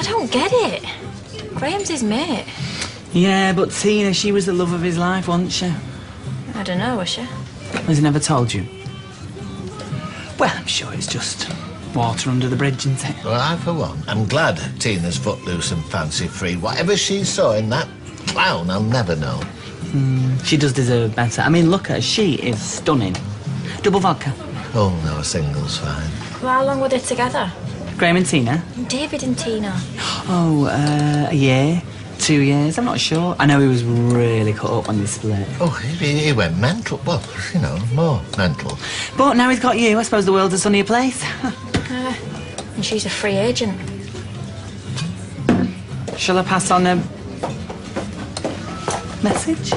I don't get it. Graeme's his mate. Yeah, but Tina, she was the love of his life, wasn't she? I don't know, was she? Has he never told you? Well, I'm sure it's just water under the bridge, isn't it? Well, I, for one, am glad Tina's footloose and fancy-free. Whatever she saw in that clown, I'll never know. Hmm, she does deserve better. I mean, look at her. She is stunning. Double vodka. Oh, no, a single's fine. Well, how long were they together? Graeme and Tina. David and Tina. Oh, uh, a year, two years. I'm not sure. I know he was really caught up on they split. Oh, he, he went mental. Well, you know, more mental. But now he's got you. I suppose the world's a sunnier place. Uh, and she's a free agent. Shall I pass on a message?